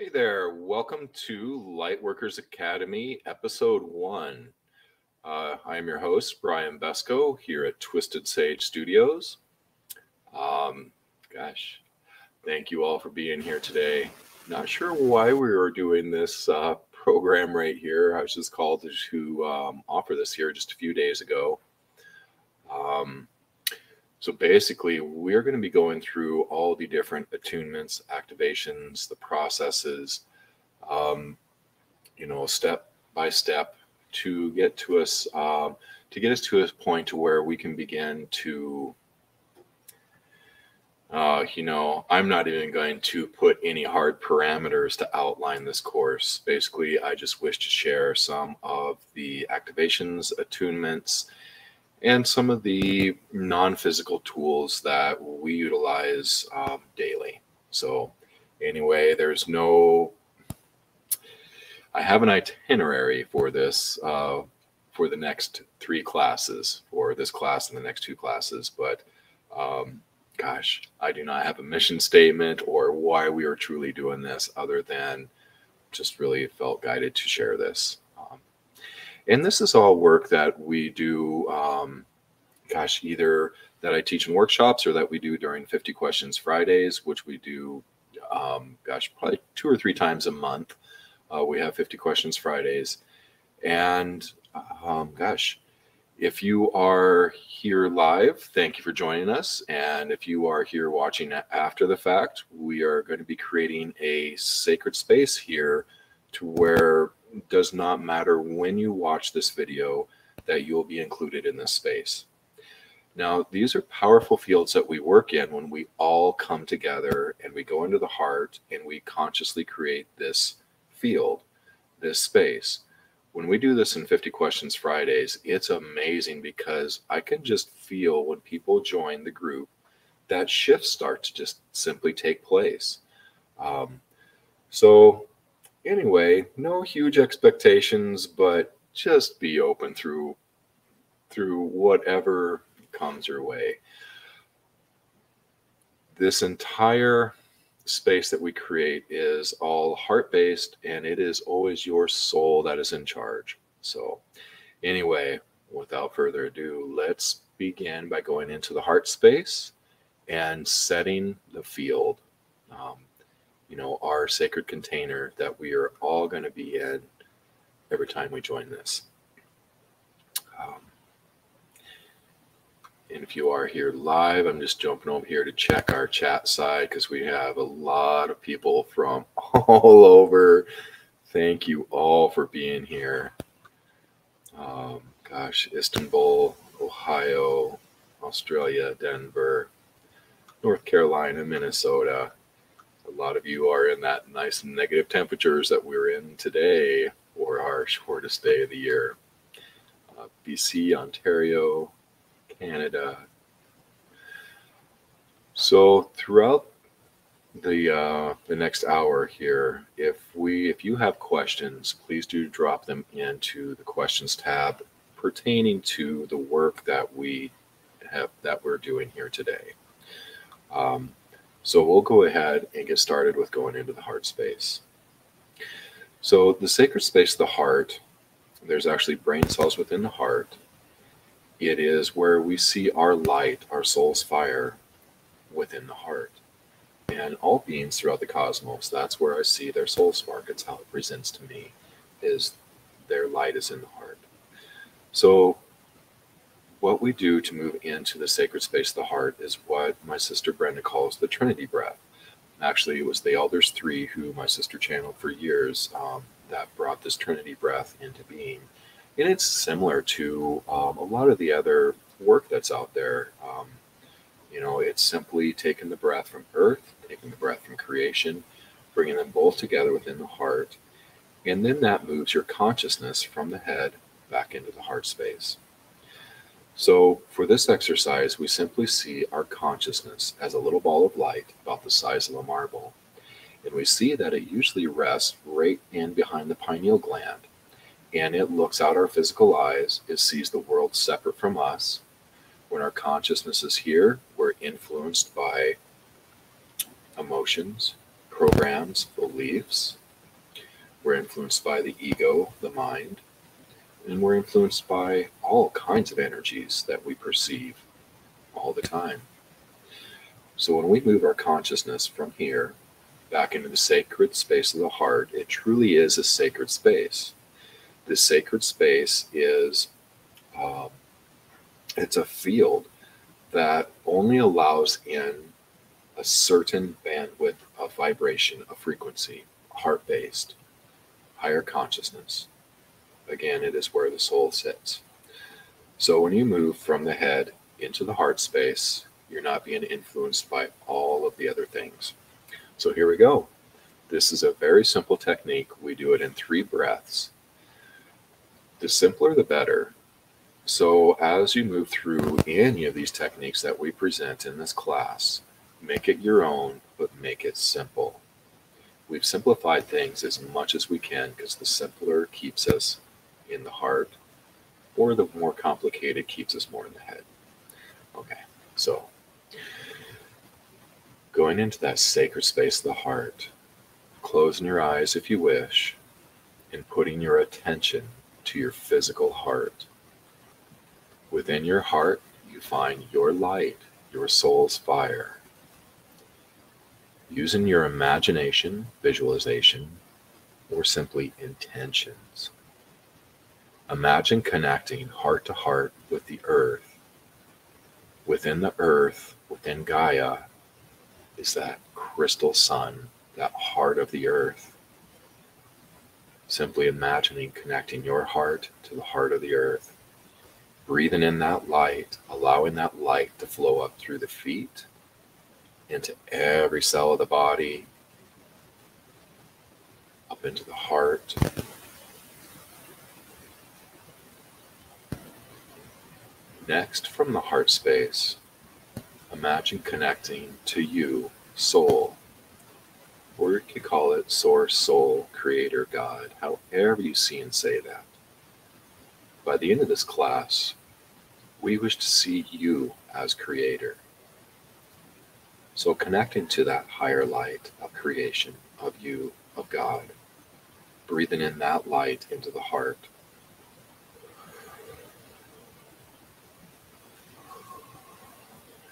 Hey there, welcome to Lightworkers Academy, episode one. Uh, I am your host, Brian Besco, here at Twisted Sage Studios. Um, gosh, thank you all for being here today. Not sure why we were doing this uh, program right here. I was just called to um, offer this here just a few days ago. Um, so basically, we're going to be going through all the different attunements, activations, the processes, um, you know, step by step to get to us um, to get us to a point to where we can begin to uh, you know, I'm not even going to put any hard parameters to outline this course. Basically, I just wish to share some of the activations, attunements, and some of the non-physical tools that we utilize um, daily. So, anyway, there's no. I have an itinerary for this uh, for the next three classes, for this class and the next two classes, but. Um, gosh, I do not have a mission statement or why we are truly doing this other than just really felt guided to share this. And this is all work that we do, um, gosh, either that I teach in workshops or that we do during 50 Questions Fridays, which we do, um, gosh, probably two or three times a month. Uh, we have 50 Questions Fridays. And um, gosh, if you are here live, thank you for joining us. And if you are here watching after the fact, we are going to be creating a sacred space here to where does not matter when you watch this video that you'll be included in this space. Now, these are powerful fields that we work in when we all come together and we go into the heart and we consciously create this field, this space when we do this in 50 questions fridays it's amazing because i can just feel when people join the group that shifts start to just simply take place um, so anyway no huge expectations but just be open through through whatever comes your way this entire space that we create is all heart based and it is always your soul that is in charge. So, anyway, without further ado, let's begin by going into the heart space and setting the field. Um, you know, our sacred container that we are all going to be in every time we join this. Um, and if you are here live, I'm just jumping over here to check our chat side because we have a lot of people from all over. Thank you all for being here. Um, gosh, Istanbul, Ohio, Australia, Denver, North Carolina, Minnesota. A lot of you are in that nice negative temperatures that we're in today for our shortest day of the year. Uh, BC, Ontario, Canada. So throughout the uh, the next hour here, if we if you have questions, please do drop them into the questions tab pertaining to the work that we have that we're doing here today. Um, so we'll go ahead and get started with going into the heart space. So the sacred space the heart, there's actually brain cells within the heart it is where we see our light, our soul's fire within the heart. And all beings throughout the cosmos, that's where I see their soul spark. It's how it presents to me, is their light is in the heart. So what we do to move into the sacred space of the heart is what my sister Brenda calls the Trinity breath. Actually, it was the Elders Three who my sister channeled for years um, that brought this Trinity breath into being and it's similar to um, a lot of the other work that's out there. Um, you know, it's simply taking the breath from earth, taking the breath from creation, bringing them both together within the heart, and then that moves your consciousness from the head back into the heart space. So, for this exercise, we simply see our consciousness as a little ball of light about the size of a marble. And we see that it usually rests right in behind the pineal gland and it looks out our physical eyes. It sees the world separate from us. When our consciousness is here, we're influenced by emotions, programs, beliefs. We're influenced by the ego, the mind, and we're influenced by all kinds of energies that we perceive all the time. So when we move our consciousness from here back into the sacred space of the heart, it truly is a sacred space. This sacred space is um, it's a field that only allows in a certain bandwidth of vibration, of frequency, heart based, higher consciousness. Again, it is where the soul sits. So when you move from the head into the heart space, you're not being influenced by all of the other things. So here we go. This is a very simple technique. We do it in three breaths. The simpler, the better. So as you move through any of these techniques that we present in this class, make it your own, but make it simple. We've simplified things as much as we can because the simpler keeps us in the heart, or the more complicated keeps us more in the head. Okay, so going into that sacred space of the heart, closing your eyes if you wish, and putting your attention to your physical heart. Within your heart, you find your light, your soul's fire. Using your imagination, visualization, or simply intentions. Imagine connecting heart to heart with the earth. Within the earth, within Gaia, is that crystal sun, that heart of the earth. Simply imagining connecting your heart to the heart of the earth. Breathing in that light, allowing that light to flow up through the feet, into every cell of the body, up into the heart, Next, from the heart space, imagine connecting to you, soul, or you could call it source, soul, creator, God, however you see and say that. By the end of this class, we wish to see you as creator. So connecting to that higher light of creation, of you, of God, breathing in that light into the heart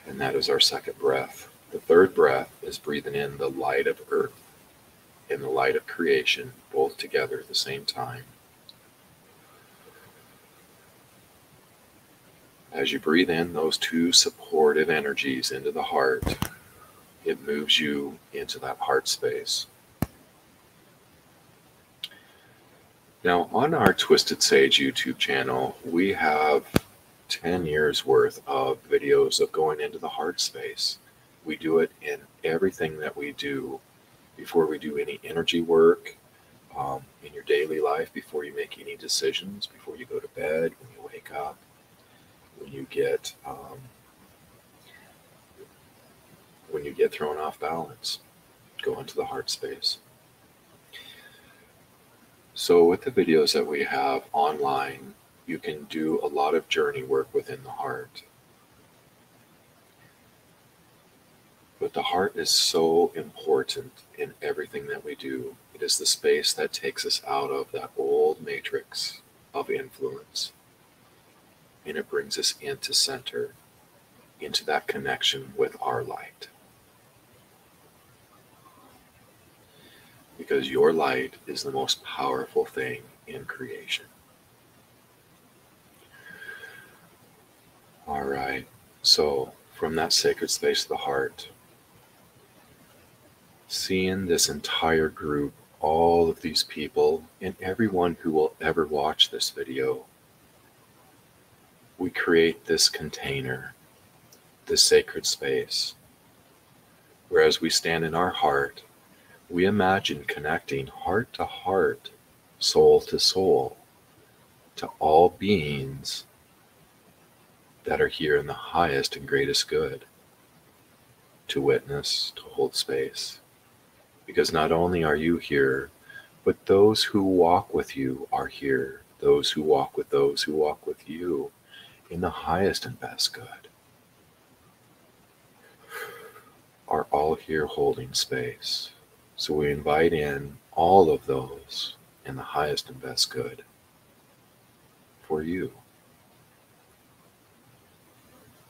and that is our second breath. The third breath is breathing in the light of earth and the light of creation, both together at the same time. As you breathe in those two supportive energies into the heart, it moves you into that heart space. Now, on our Twisted Sage YouTube channel, we have 10 years worth of videos of going into the heart space. We do it in everything that we do before we do any energy work um, in your daily life, before you make any decisions, before you go to bed, when you wake up, when you get um, when you get thrown off balance, go into the heart space. So with the videos that we have online, you can do a lot of journey work within the heart. But the heart is so important in everything that we do. It is the space that takes us out of that old matrix of influence. And it brings us into center, into that connection with our light. Because your light is the most powerful thing in creation. All right. So, from that sacred space of the heart, seeing this entire group, all of these people, and everyone who will ever watch this video, we create this container, this sacred space. Whereas we stand in our heart, we imagine connecting heart to heart, soul to soul, to all beings that are here in the highest and greatest good to witness, to hold space. Because not only are you here, but those who walk with you are here. Those who walk with those who walk with you in the highest and best good are all here holding space. So we invite in all of those in the highest and best good for you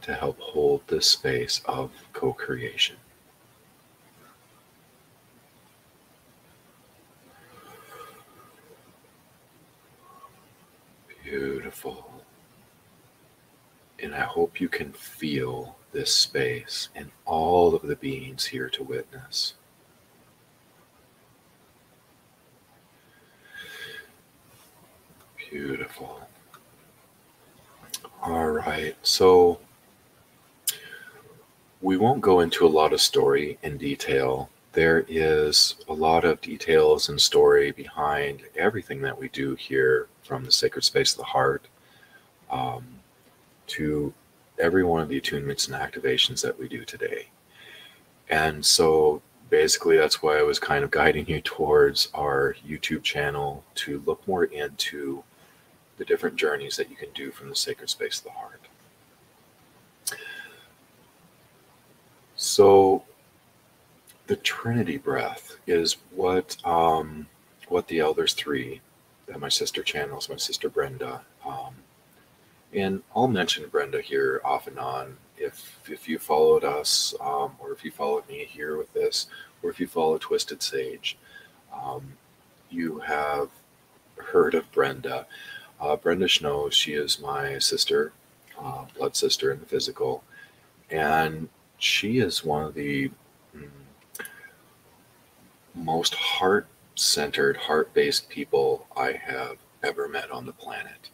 to help hold this space of co creation. Beautiful. And I hope you can feel this space and all of the beings here to witness. Beautiful. All right. So we won't go into a lot of story in detail. There is a lot of details and story behind everything that we do here from the sacred space of the heart um, to every one of the attunements and activations that we do today. And so basically, that's why I was kind of guiding you towards our YouTube channel to look more into the different journeys that you can do from the sacred space of the heart. So, the Trinity breath is what um, what the elders three that my sister channels, my sister Brenda, um, and I'll mention Brenda here off and on. If if you followed us, um, or if you followed me here with this, or if you follow Twisted Sage, um, you have heard of Brenda. Uh, Brenda Snow, she is my sister, uh, blood sister in the physical, and she is one of the mm, most heart centered, heart based people I have ever met on the planet,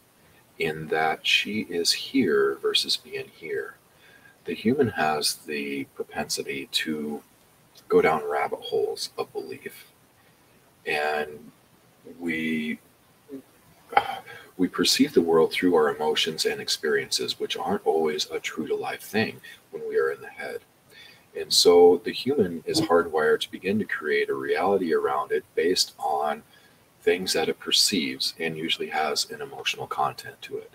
in that she is here versus being here. The human has the propensity to go down rabbit holes of belief. And we we perceive the world through our emotions and experiences, which aren't always a true to life thing when we are in the head. And so the human is hardwired to begin to create a reality around it based on things that it perceives and usually has an emotional content to it.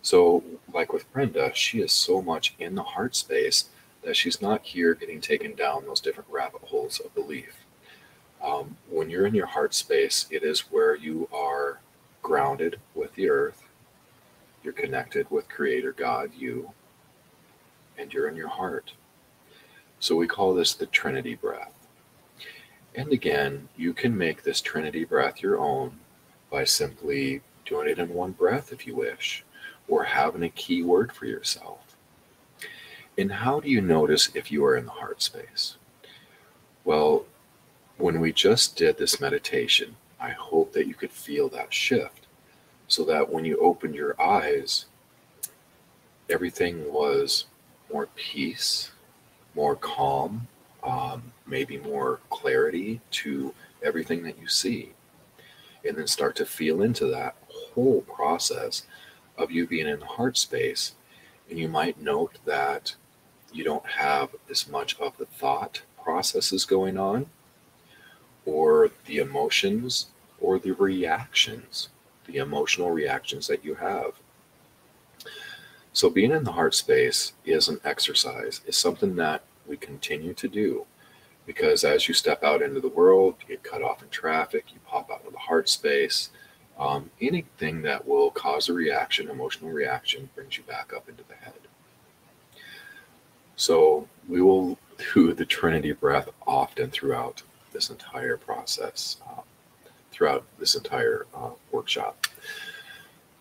So, like with Brenda, she is so much in the heart space that she's not here getting taken down those different rabbit holes of belief. Um, when you're in your heart space, it is where you are grounded with the earth, you're connected with Creator God, you, and you're in your heart. So we call this the Trinity breath. And again, you can make this Trinity breath your own by simply doing it in one breath if you wish, or having a key word for yourself. And how do you notice if you are in the heart space? Well, when we just did this meditation, I hope that you could feel that shift so that when you opened your eyes, everything was more peace, more calm, um, maybe more clarity to everything that you see. And then start to feel into that whole process of you being in the heart space. And you might note that you don't have as much of the thought processes going on, or the emotions, or the reactions, the emotional reactions that you have. So, being in the heart space is an exercise, is something that we continue to do because as you step out into the world, you get cut off in traffic, you pop out of the heart space. Um, anything that will cause a reaction, emotional reaction, brings you back up into the head. So we will do the Trinity breath often throughout this entire process, uh, throughout this entire uh, workshop.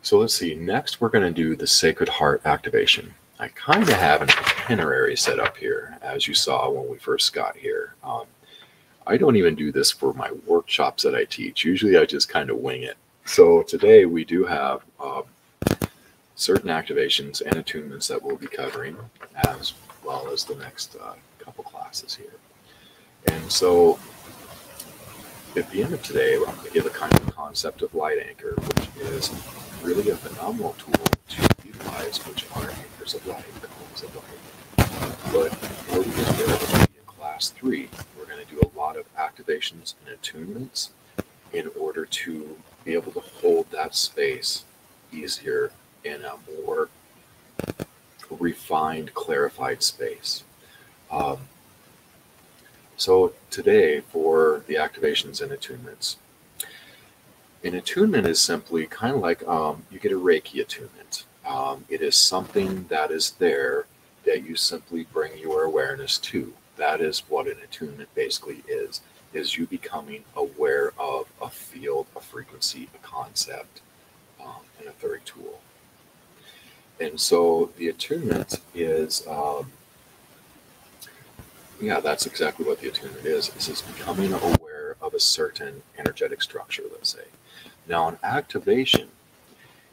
So let's see. Next, we're going to do the Sacred Heart activation. I kind of have an itinerary set up here, as you saw when we first got here. Um, I don't even do this for my workshops that I teach. Usually I just kind of wing it. So today we do have uh, certain activations and attunements that we'll be covering, as well as the next uh, couple classes here. And so at the end of today, I'm going to give a kind of concept of light anchor, which is really a phenomenal tool to utilize, which are anchors of light, cones of light. But before we get there, in class three, we're going to do a lot of activations and attunements in order to be able to hold that space easier in a more refined, clarified space. Um, So today for the activations and attunements. An attunement is simply kind of like um, you get a Reiki attunement. Um, it is something that is there that you simply bring your awareness to. That is what an attunement basically is, is you becoming aware of a field, a frequency, a concept, um, an etheric tool. And so the attunement is, um, yeah, that's exactly what the attunement is. Is becoming aware of a certain energetic structure, let's say. Now, an activation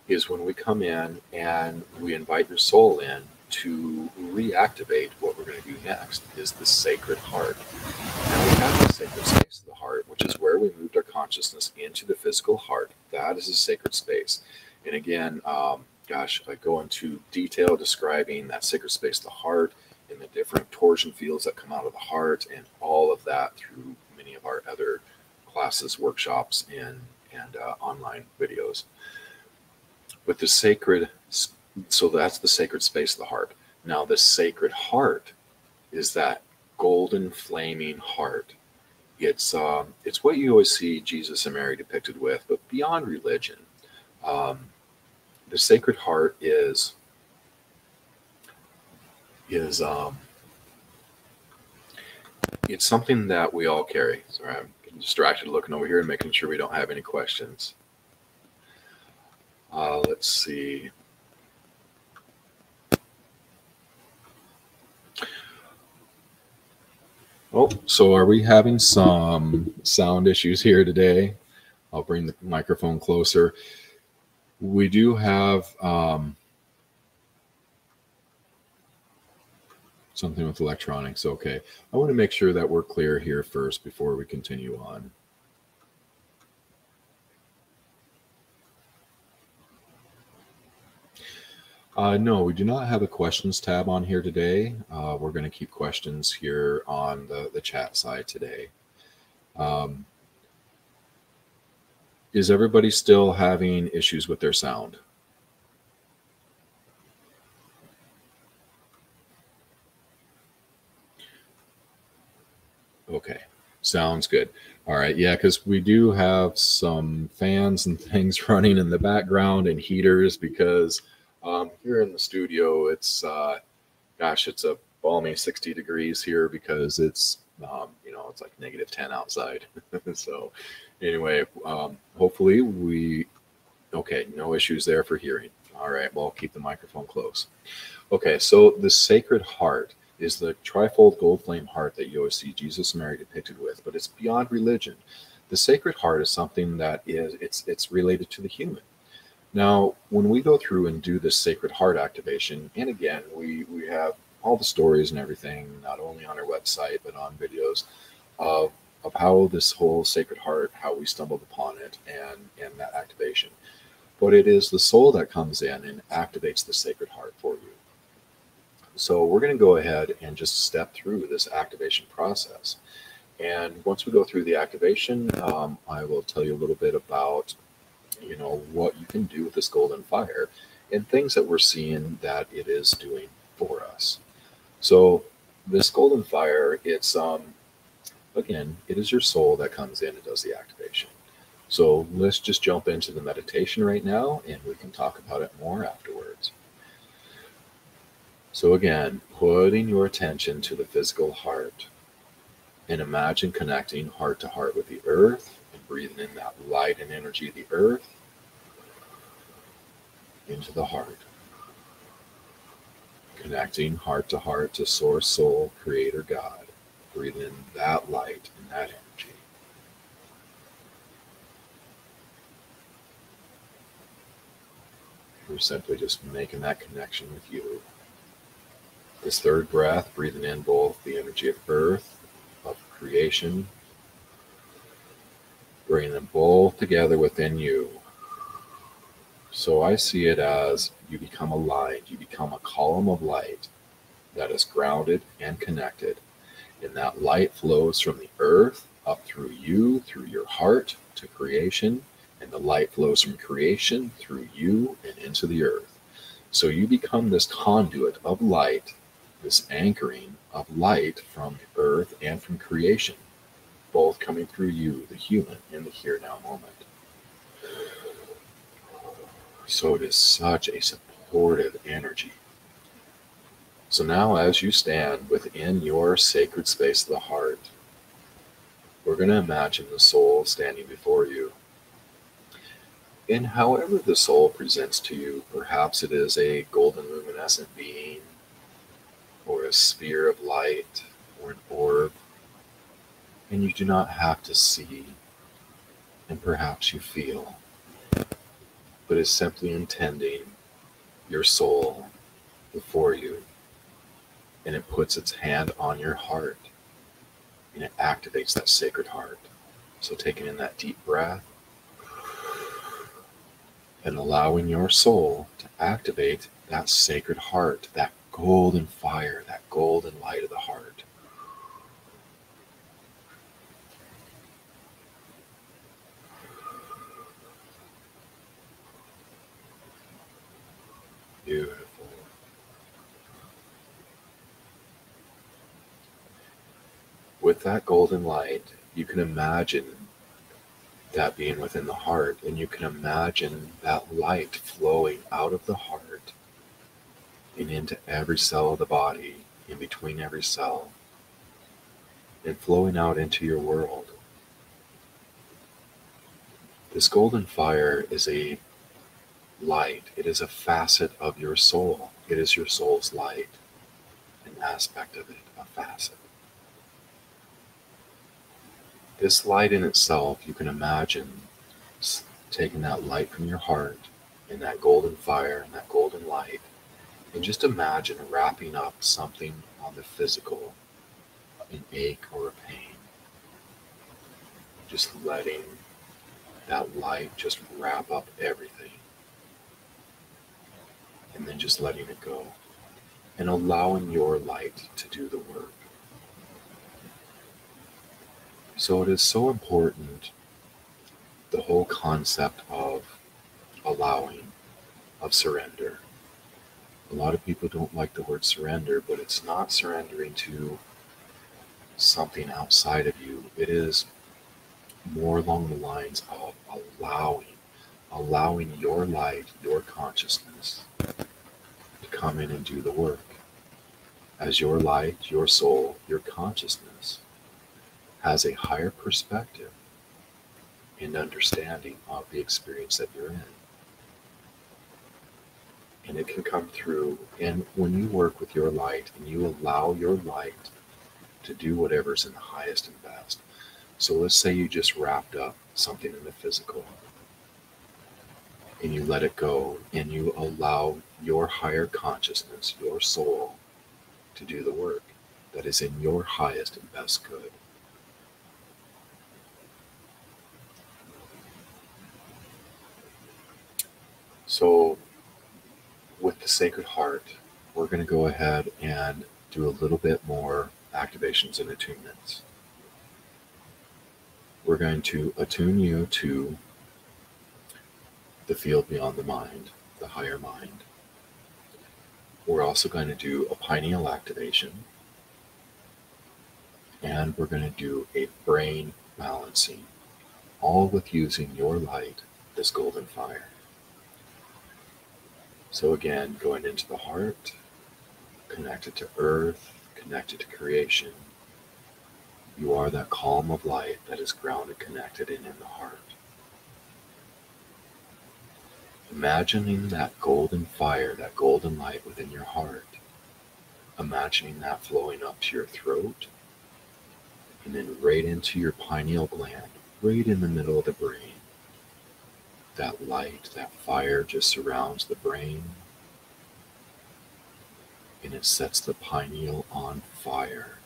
is when we come in and we invite your soul in to reactivate what we're going to do next is the sacred heart. Now we have the sacred space of the heart, which is where we moved our consciousness into the physical heart. That is a sacred space. And again, um, gosh, I go into detail describing that sacred space the heart and the different torsion fields that come out of the heart and all of that through many of our other classes, workshops, and and uh, online videos. With the sacred, so that's the sacred space of the heart. Now, the sacred heart is that golden flaming heart. It's um, it's what you always see Jesus and Mary depicted with, but beyond religion, um, the sacred heart is is um, it's something that we all carry. Sorry, I'm distracted looking over here and making sure we don't have any questions. Uh, let's see. Oh, so are we having some sound issues here today? I'll bring the microphone closer. We do have um, something with electronics. Okay. I want to make sure that we're clear here first before we continue on. Uh, no, we do not have a questions tab on here today. Uh, we're going to keep questions here on the, the chat side today. Um, is everybody still having issues with their sound? Okay, sounds good. All right, yeah, because we do have some fans and things running in the background and heaters because um, here in the studio, it's uh, gosh, it's a balmy 60 degrees here because it's um, you know it's like negative 10 outside. so anyway, um, hopefully we okay, no issues there for hearing. All right, well, keep the microphone close. Okay, so the Sacred Heart is the trifold gold flame heart that you always see Jesus and Mary depicted with, but it's beyond religion. The Sacred Heart is something that is it's it's related to the human. Now, when we go through and do this Sacred Heart activation, and again, we we have all the stories and everything, not only on our website but on videos of of how this whole Sacred Heart, how we stumbled upon it, and and that activation. But it is the soul that comes in and activates the Sacred Heart for you. So we're going to go ahead and just step through this activation process. And once we go through the activation, um, I will tell you a little bit about, you know, what you can do with this golden fire and things that we're seeing that it is doing for us. So this golden fire, it's um, again, it is your soul that comes in and does the activation. So let's just jump into the meditation right now, and we can talk about it more afterwards. So, again, putting your attention to the physical heart and imagine connecting heart to heart with the earth and breathing in that light and energy of the earth into the heart. Connecting heart to heart to Source, Soul, Creator, God. Breathe in that light and that energy. We're simply just making that connection with you. This third breath, breathing in both the energy of earth, of creation, bringing them both together within you. So I see it as you become aligned, you become a column of light that is grounded and connected. And that light flows from the earth up through you, through your heart to creation. And the light flows from creation through you and into the earth. So you become this conduit of light this anchoring of light from the earth and from creation, both coming through you, the human, in the here now moment. So it is such a supportive energy. So now, as you stand within your sacred space of the heart, we're going to imagine the soul standing before you. And however the soul presents to you, perhaps it is a golden luminescent being, or a sphere of light, or an orb, and you do not have to see, and perhaps you feel, but is simply intending your soul before you, and it puts its hand on your heart and it activates that sacred heart. So, taking in that deep breath and allowing your soul to activate that sacred heart, that golden fire, that golden light of the heart. Beautiful. with that golden light, you can imagine that being within the heart, and you can imagine that light flowing out of the heart and into every cell of the body, in between every cell, and flowing out into your world. This golden fire is a light, it is a facet of your soul. It is your soul's light, an aspect of it, a facet. This light in itself, you can imagine taking that light from your heart and that golden fire and that golden light, and just imagine wrapping up something on the physical, an ache or a pain. Just letting that light just wrap up everything. And then just letting it go. And allowing your light to do the work. So it is so important the whole concept of allowing, of surrender. A lot of people don't like the word surrender, but it's not surrendering to something outside of you. It is more along the lines of allowing, allowing your light, your consciousness to come in and do the work. As your light, your soul, your consciousness has a higher perspective and understanding of the experience that you're in. And it can come through. And when you work with your light and you allow your light to do whatever's in the highest and best. So let's say you just wrapped up something in the physical and you let it go and you allow your higher consciousness, your soul, to do the work that is in your highest and best good. So, with the Sacred Heart, we're going to go ahead and do a little bit more activations and attunements. We're going to attune you to the field beyond the mind, the higher mind. We're also going to do a pineal activation. And we're going to do a brain balancing, all with using your light, this golden fire. So again, going into the heart, connected to earth, connected to creation. You are that calm of light that is grounded, connected, and in the heart. Imagining that golden fire, that golden light within your heart. Imagining that flowing up to your throat and then right into your pineal gland, right in the middle of the brain that light, that fire just surrounds the brain and it sets the pineal on fire.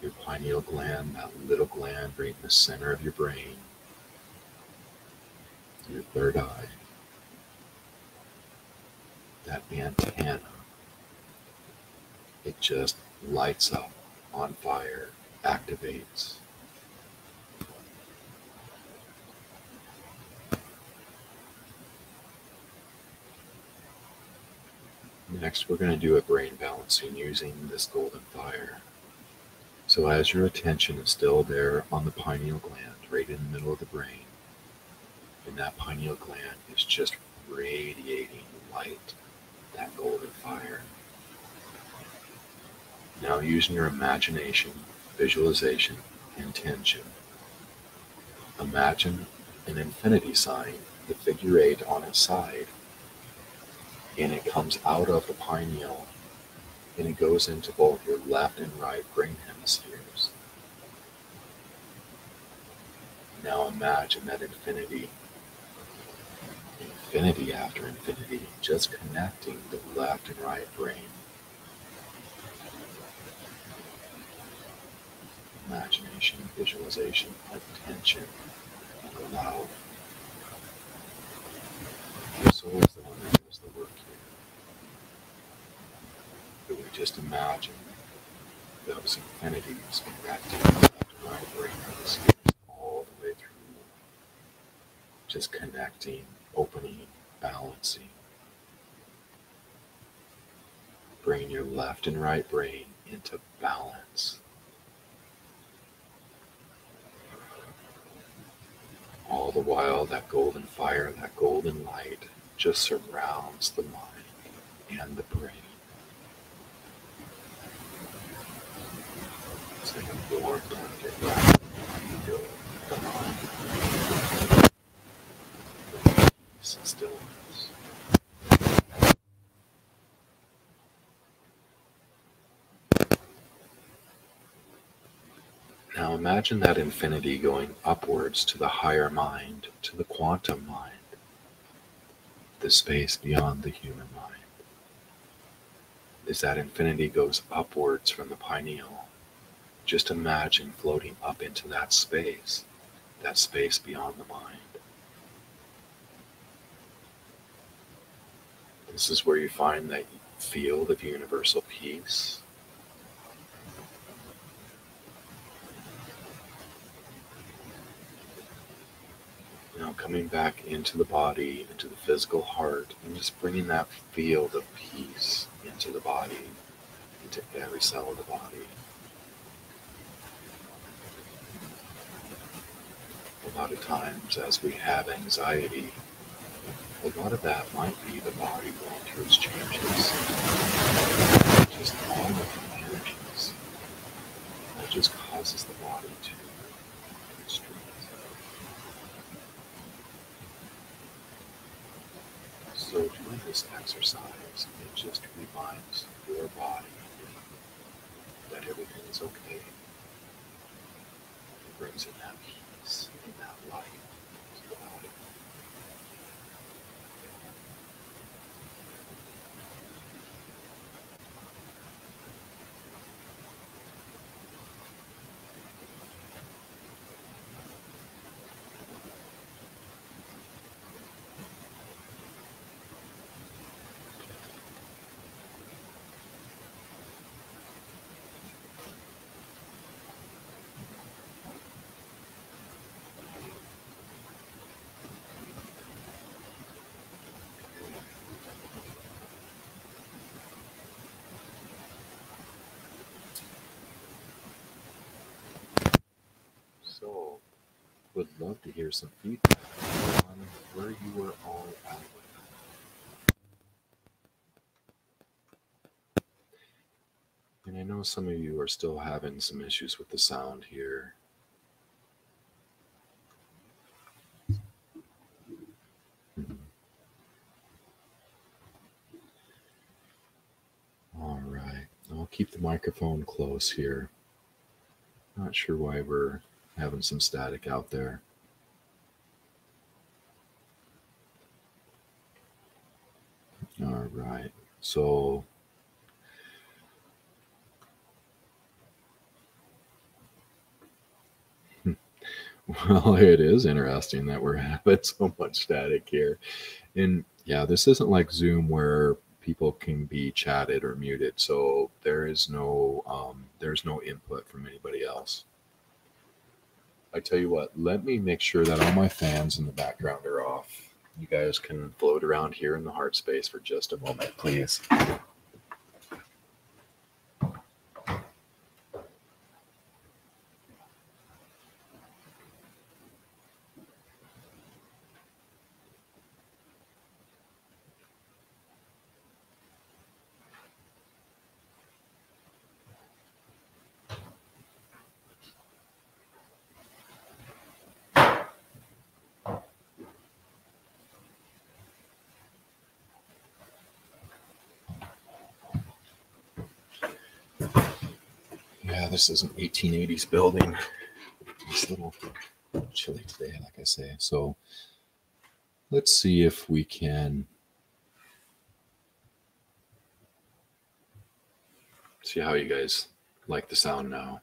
Your pineal gland, that little gland right in the center of your brain, your third eye, that antenna, it just lights up on fire, activates. Next, we're going to do a brain balancing using this golden fire. So, as your attention is still there on the pineal gland, right in the middle of the brain, and that pineal gland is just radiating light, that golden fire. Now, using your imagination, visualization, intention, imagine an infinity sign, the figure eight on its side, and it comes out of the pineal and it goes into both your left and right brain hemispheres. Now imagine that infinity, infinity after infinity, just connecting the left and right brain. Imagination, visualization, attention, and. Your soul is the one that does the work we just imagine those infinities connecting left and right brain hemispheres all the way through. Just connecting, opening, balancing. Bring your left and right brain into balance. All the while, that golden fire, that golden light just surrounds the mind and the brain. Now imagine that infinity going upwards to the higher mind, to the quantum mind, the space beyond the human mind. As that infinity goes upwards from the pineal, just imagine floating up into that space, that space beyond the mind. This is where you find that field of universal peace. Now coming back into the body, into the physical heart, and just bringing that field of peace into the body, into every cell of the body. A lot of times, as we have anxiety, a lot of that might be the body going through its changes. Just all of the energies that just causes the body to constrict. So doing this exercise, it just reminds your body that everything is okay. It brings it peace and that light to the body. So, would love to hear some feedback on where you were all at. And I know some of you are still having some issues with the sound here. Mhm. All right. I'll keep the microphone close here. Not sure why we're having some static out there. All right. So well, it is interesting that we're having so much static here. And yeah, this isn't like Zoom where people can be chatted or muted. So there is no um, there's no input from anybody else. I tell you what, let me make sure that all my fans in the background are off. you guys can float around here in the heart space for just a moment, please. Yeah, this is an 1880s building. It's a little chilly today, like I say. So let's see if we can see how you guys like the sound now.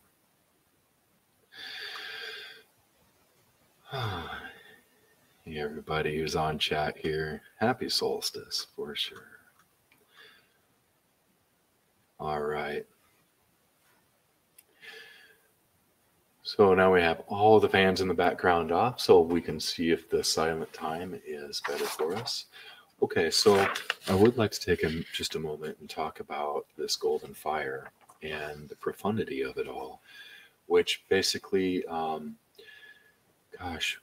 Hey, everybody who's on chat here, happy solstice for sure. All right. So now we have all the fans in the background off so we can see if the silent time is better for us. Okay, so I would like to take a, just a moment and talk about this golden fire and the profundity of it all, which basically, um, gosh,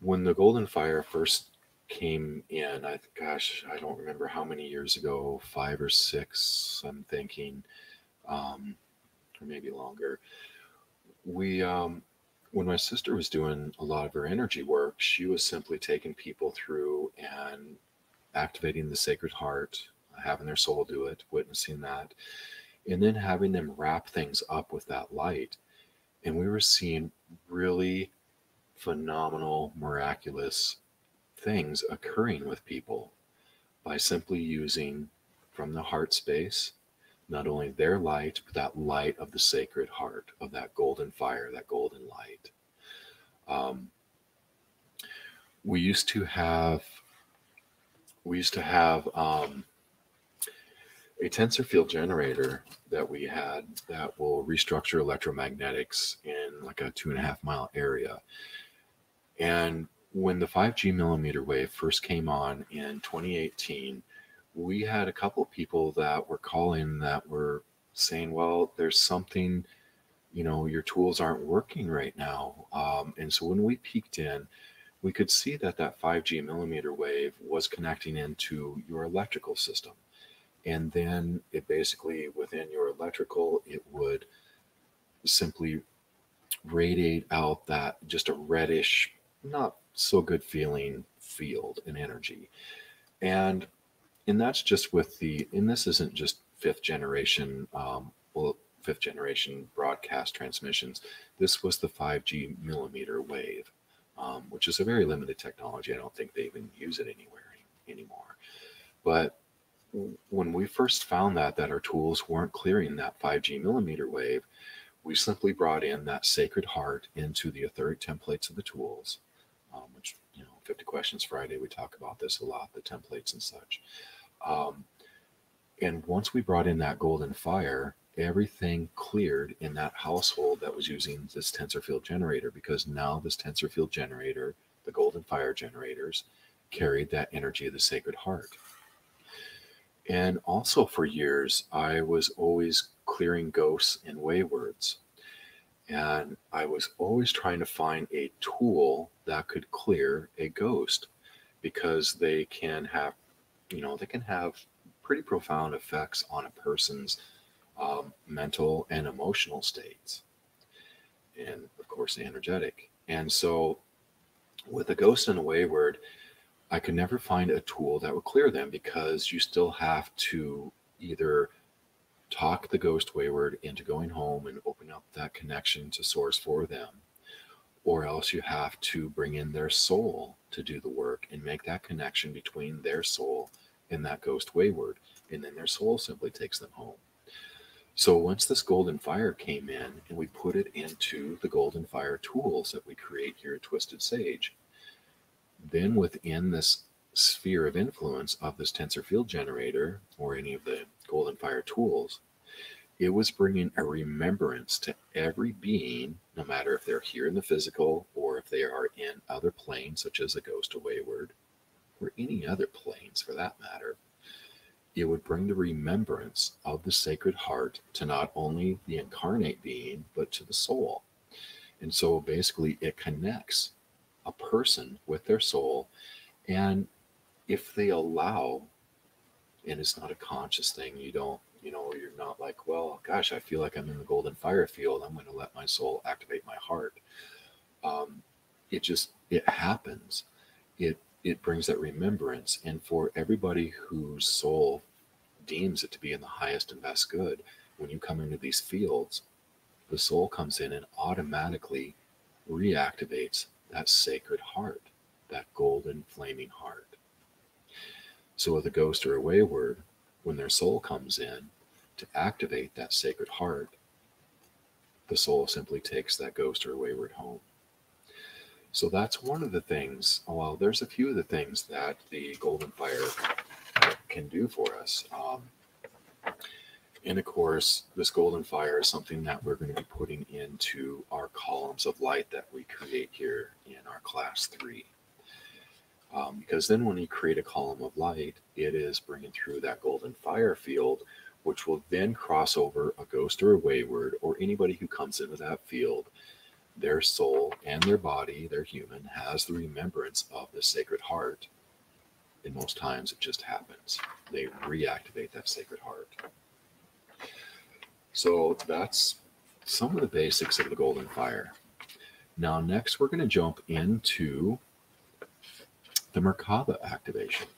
when the golden fire first came in, I gosh, I don't remember how many years ago, five or six, I'm thinking, um, or maybe longer. We, um, when my sister was doing a lot of her energy work, she was simply taking people through and activating the Sacred Heart, having their soul do it, witnessing that, and then having them wrap things up with that light. And we were seeing really phenomenal, miraculous things occurring with people by simply using from the heart space not only their light, but that light of the sacred heart, of that golden fire, that golden light. Um, we used to have we used to have um, a tensor field generator that we had that will restructure electromagnetics in like a two and a half mile area. And when the 5G millimeter wave first came on in 2018, we had a couple of people that were calling that were saying, well, there's something, you know, your tools aren't working right now. Um, and so when we peeked in, we could see that that 5G millimeter wave was connecting into your electrical system. And then it basically, within your electrical, it would simply radiate out that just a reddish, not so good feeling field and energy. And and that's just with the and this isn't just fifth generation um, well fifth generation broadcast transmissions. This was the 5g millimeter wave um, which is a very limited technology. I don't think they even use it anywhere anymore. But when we first found that that our tools weren't clearing that 5g millimeter wave we simply brought in that sacred heart into the etheric templates of the tools um, which you know 50 questions friday we talk about this a lot the templates and such um, and once we brought in that golden fire, everything cleared in that household that was using this tensor field generator because now this tensor field generator, the golden fire generators, carried that energy of the sacred heart. And also for years, I was always clearing ghosts and waywards. And I was always trying to find a tool that could clear a ghost because they can have you know, they can have pretty profound effects on a person's um, mental and emotional states. And of course, the energetic. And so, with a ghost and a wayward, I could never find a tool that would clear them because you still have to either talk the ghost wayward into going home and open up that connection to source for them, or else you have to bring in their soul to do the work and make that connection between their soul and that ghost wayward, and then their soul simply takes them home. So once this golden fire came in and we put it into the golden fire tools that we create here at Twisted Sage, then within this sphere of influence of this tensor field generator or any of the golden fire tools, it was bringing a remembrance to every being, no matter if they're here in the physical or if they are in other planes, such as a ghost wayward, or any other planes for that matter, it would bring the remembrance of the Sacred Heart to not only the incarnate being, but to the soul. And so basically, it connects a person with their soul. And if they allow, and it's not a conscious thing, you don't, you know, you're not like, well, gosh, I feel like I'm in the golden fire field. I'm going to let my soul activate my heart. Um, it just, it happens. It, it brings that remembrance. And for everybody whose soul deems it to be in the highest and best good, when you come into these fields, the soul comes in and automatically reactivates that sacred heart, that golden flaming heart. So, with a ghost or a wayward, when their soul comes in to activate that sacred heart, the soul simply takes that ghost or wayward home. So that's one of the things. Well, there's a few of the things that the golden fire can do for us. Um, and of course, this golden fire is something that we're going to be putting into our columns of light that we create here in our class three. Um, because then when you create a column of light, it is bringing through that golden fire field, which will then cross over a ghost or a wayward or anybody who comes into that field. Their soul and their body, their human, has the remembrance of the Sacred Heart. And most times it just happens. They reactivate that Sacred Heart. So that's some of the basics of the golden fire. Now, next, we're going to jump into the Merkaba activation.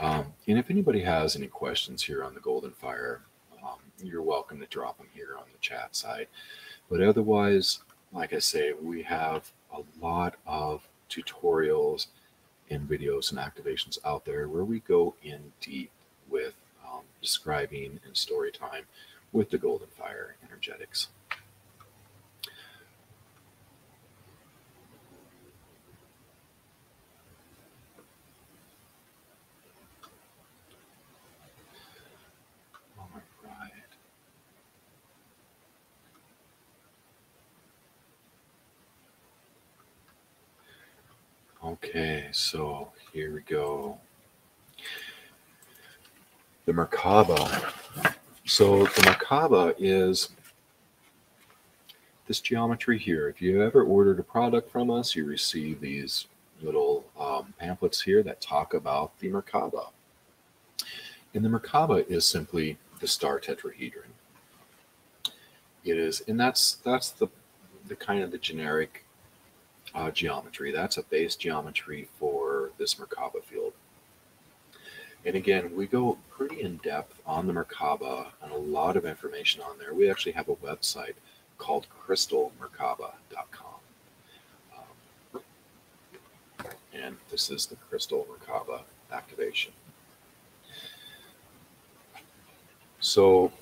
Um, and if anybody has any questions here on the golden fire, um, you're welcome to drop them here on the chat side. But otherwise, like I say, we have a lot of tutorials and videos and activations out there where we go in deep with um, describing and story time with the Golden Fire energetics. All right. Okay, so here we go. The Merkaba so the Merkaba is this geometry here. If you ever ordered a product from us, you receive these little um, pamphlets here that talk about the Merkaba. And the Merkaba is simply the star tetrahedron. It is, and that's that's the the kind of the generic uh, geometry. That's a base geometry for this Merkaba field. And again, we go pretty in depth on the Merkaba and a lot of information on there. We actually have a website called crystalmerkaba.com. Um, and this is the Crystal Merkaba activation. So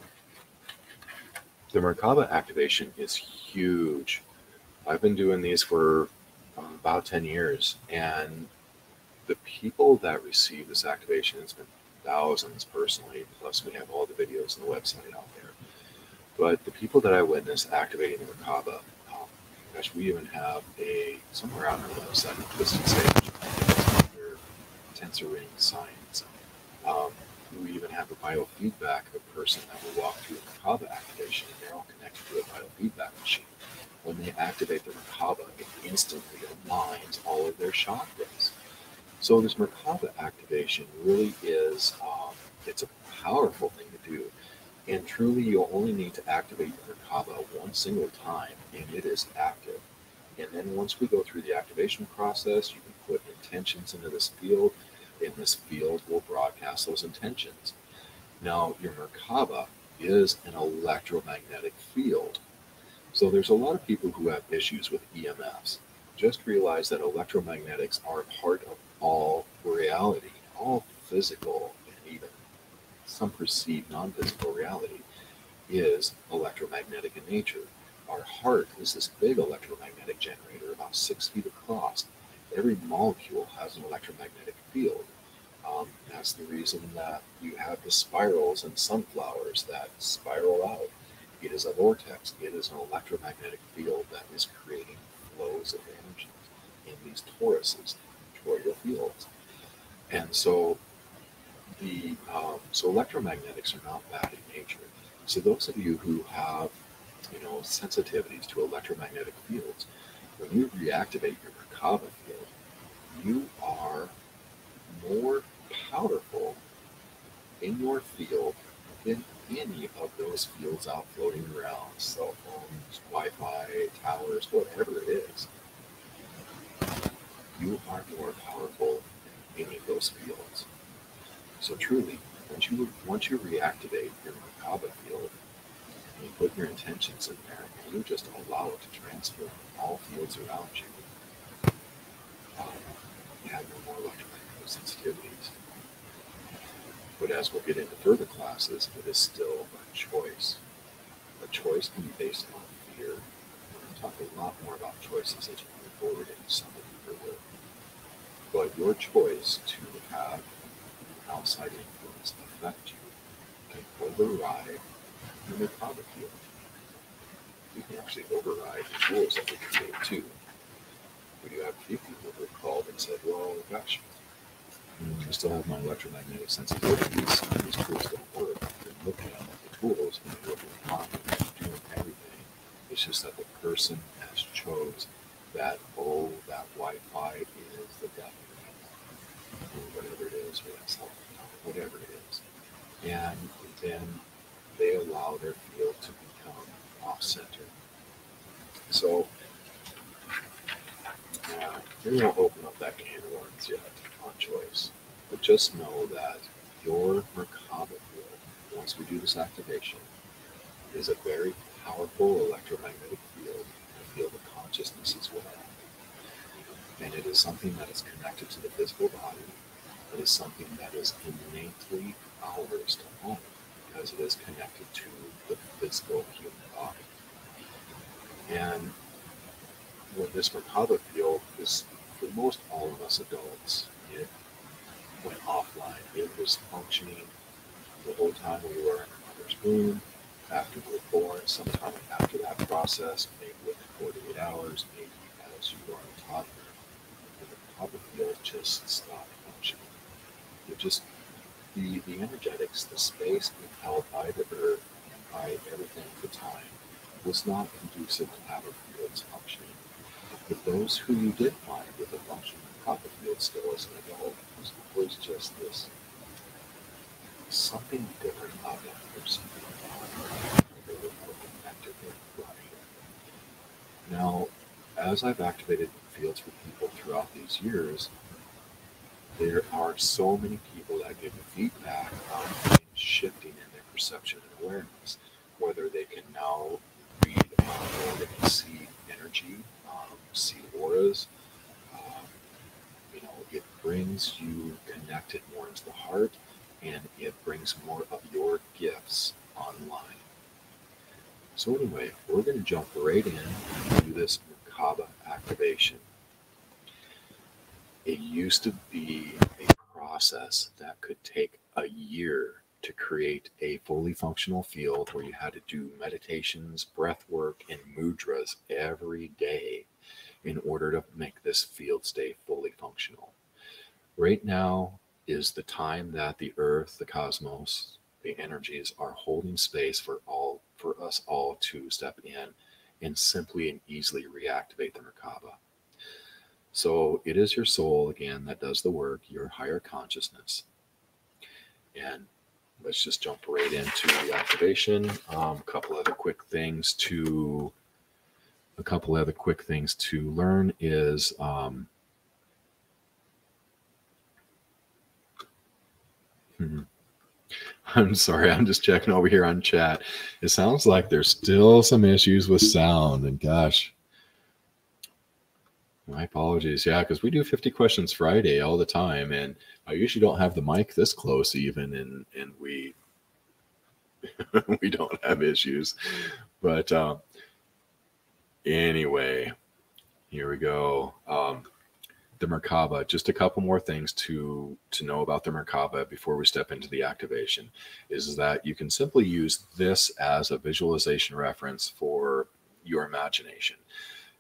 the Merkaba activation is huge. I've been doing these for um, about 10 years, and the people that receive this activation, it's been thousands personally, plus we have all the videos on the website out there. But the people that I witnessed activating the Merkaba, um, gosh, we even have a, somewhere out on the website, Twisted Sage, tensor ring science. Um, we even have a biofeedback of a person that will walk through a Merkaba activation, and they're all connected to a biofeedback machine. When they activate the Merkaba, it instantly aligns all of their chakras. So this Merkaba activation really is, um, it's a powerful thing to do. And truly, you'll only need to activate your Merkaba one single time, and it is active. And then once we go through the activation process, you can put intentions into this field, and this field will broadcast those intentions. Now, your Merkaba is an electromagnetic field. So there's a lot of people who have issues with EMFs. Just realize that electromagnetics are part of all reality, all physical, and even some perceived non physical reality is electromagnetic in nature. Our heart is this big electromagnetic generator, about six feet across. Every molecule has an electromagnetic field. Um, that's the reason that you have the spirals in sunflowers that spiral out. It is a vortex. It is an electromagnetic field that is creating flows of energy in these toruses toroidal fields. And so the um, so electromagnetics are not bad in nature. So those of you who have you know sensitivities to electromagnetic fields, when you reactivate your Merkaba field, you are more powerful in your field than any of those fields out floating around cell phones, Wi Fi, towers, whatever it is. You are more powerful in any of those fields. So truly, once you once you reactivate your Merkaba field, and you put your intentions in there, and you just allow it to transfer all fields around you, um, you have no more electromagnetic sensitivities. But as we'll get into further classes, it is still a choice. A choice can be based on fear. We're going to talk a lot more about choices as we move forward into some of the work. But your choice to have outside influence affect you can override your Merkaba field. You can actually override the tools that we create too. We do have a few people who have called and said, well, gosh, I still have my electromagnetic sensitivities, and these tools don't work. They're looking at the tools and they're looking at doing everything. It's just that the person has chose that, oh, that Wi-Fi is the devil, or whatever it is, or that cell phone, whatever it is. And then they allow their field to become off-center. So, uh, we won't open up that can of worms yet on choice. But just know that your Merkaba field, once we do this activation, is a very powerful electromagnetic field, a field of consciousness as well. And it is something that is connected to the physical body. It is something that is innately ours to own because it is connected to the physical human body. And when this Merkaba field is, for most all of us adults, it went offline. It was functioning the whole time we were in our mother's womb, after we were born, sometime after that process, maybe within 48 hours, maybe as you were a toddler. The Merkaba field just stopped functioning. It just the, the energetics, the space held by the earth and by everything at the time was not conducive to our fields functioning. But those who you did find with a functioning copper field still as an adult was, was just this something different about that person. Now, as I've activated fields for people throughout these years, there are so many people that give feedback on shifting in their perception and awareness, whether they can now read um, or they can see energy, um, see auras. Um, you know, it brings you connected more into the heart and it brings more of your gifts online. So anyway, we're going to jump right in and do this Merkaba activation. It used to be a process that could take a year to create a fully functional field where you had to do meditations, breath work, and mudras every day in order to make this field stay fully functional. Right now is the time that the earth, the cosmos, the energies are holding space for all for us all to step in and simply and easily reactivate the Merkaba. So it is your soul again that does the work, your higher consciousness. And let's just jump right into the activation. Um, a couple other quick things to a couple other quick things to learn is um, hmm. I'm sorry, I'm just checking over here on chat. It sounds like there's still some issues with sound, and gosh, my apologies. Yeah, because we do 50 questions Friday all the time, and I usually don't have the mic this close even, and and we we don't have issues. But um, anyway, here we go. Um, the Merkaba. Just a couple more things to to know about the Merkaba before we step into the activation. Is that you can simply use this as a visualization reference for your imagination.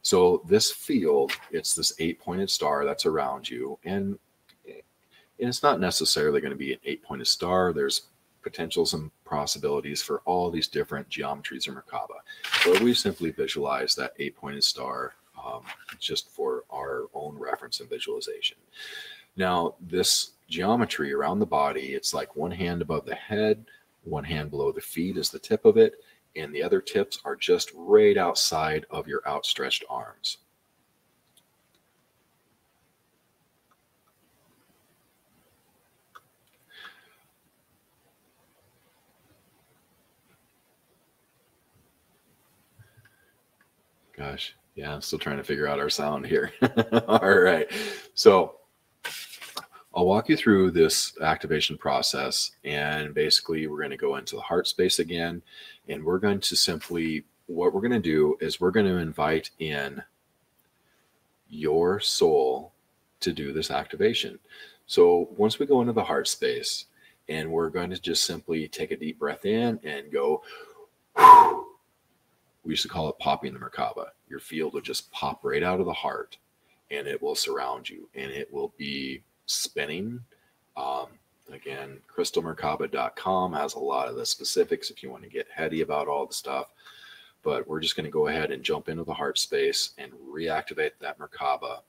So this field, it's this eight-pointed star that's around you, and And it's not necessarily going to be an eight pointed star. There's potentials and possibilities for all these different geometries in Merkaba. But we simply visualize that eight pointed star um, just for our own reference and visualization. Now, this geometry around the body, it's like one hand above the head, one hand below the feet is the tip of it, and the other tips are just right outside of your outstretched arms. Gosh, yeah, I'm still trying to figure out our sound here. All right. So I'll walk you through this activation process. And basically, we're going to go into the heart space again. And we're going to simply, what we're going to do is we're going to invite in your soul to do this activation. So once we go into the heart space, and we're going to just simply take a deep breath in and go. We used to call it popping the Merkaba. Your field will just pop right out of the heart and it will surround you and it will be spinning. Um, again, crystalmerkaba.com has a lot of the specifics if you want to get heady about all the stuff. But we're just going to go ahead and jump into the heart space and reactivate that Merkaba.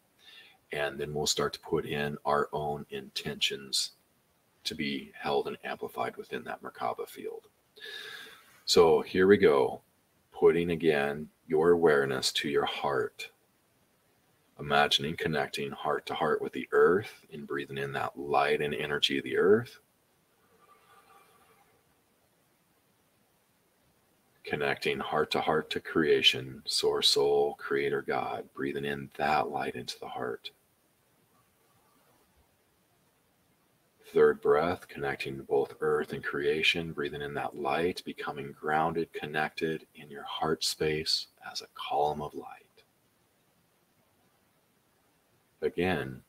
And then we'll start to put in our own intentions to be held and amplified within that Merkaba field. So here we go putting again your awareness to your heart. Imagining connecting heart to heart with the earth and breathing in that light and energy of the earth. Connecting heart to heart to creation, source, soul, creator, God, breathing in that light into the heart. Third breath, connecting to both earth and creation, breathing in that light, becoming grounded, connected in your heart space as a column of light. Again,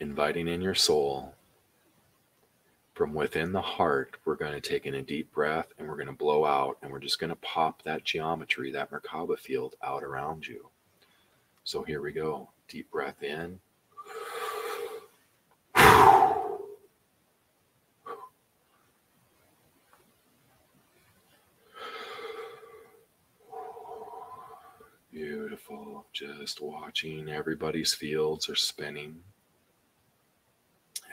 inviting in your soul. From within the heart, we're going to take in a deep breath and we're going to blow out and we're just going to pop that geometry, that Merkaba field out around you. So here we go. Deep breath in Beautiful. Just watching everybody's fields are spinning.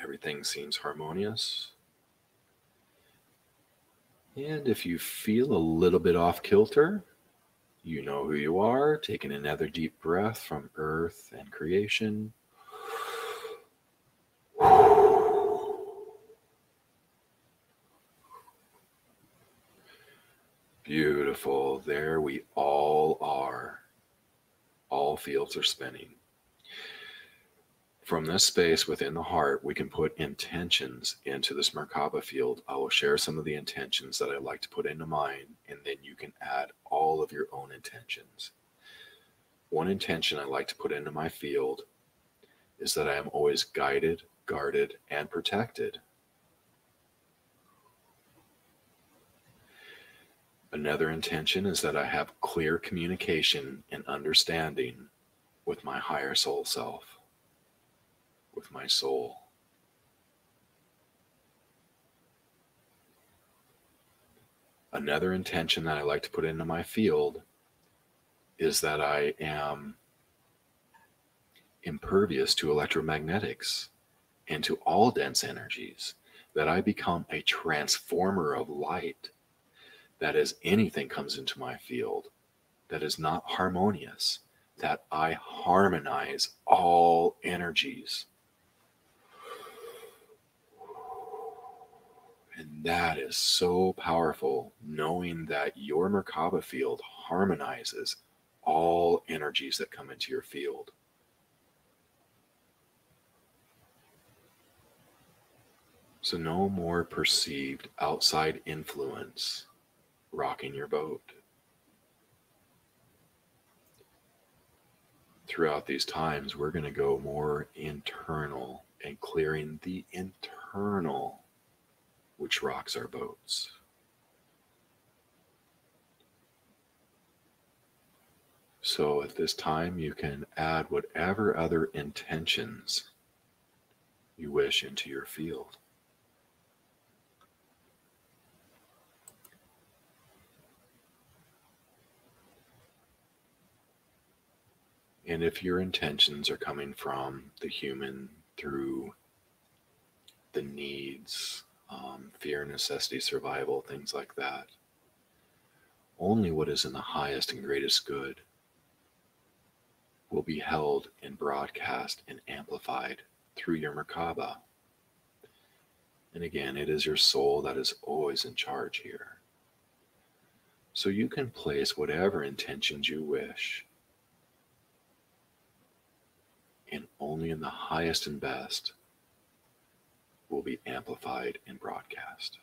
Everything seems harmonious. And if you feel a little bit off kilter, you know who you are. Taking another deep breath from earth and creation. Beautiful. There we all fields are spinning. From this space within the heart, we can put intentions into this Merkaba field. I will share some of the intentions that I like to put into mine, and then you can add all of your own intentions. One intention I like to put into my field is that I am always guided, guarded, and protected. Another intention is that I have clear communication and understanding with my higher soul self, with my soul. Another intention that I like to put into my field is that I am impervious to electromagnetics and to all dense energies, that I become a transformer of light that as anything comes into my field that is not harmonious, that I harmonize all energies. And that is so powerful, knowing that your Merkaba field harmonizes all energies that come into your field. So, no more perceived outside influence rocking your boat. Throughout these times, we're going to go more internal and clearing the internal, which rocks our boats. So at this time, you can add whatever other intentions you wish into your field. And if your intentions are coming from the human through the needs, um, fear, necessity, survival, things like that, only what is in the highest and greatest good will be held and broadcast and amplified through your Merkaba. And again, it is your soul that is always in charge here. So you can place whatever intentions you wish and only in the highest and best will be amplified and broadcast.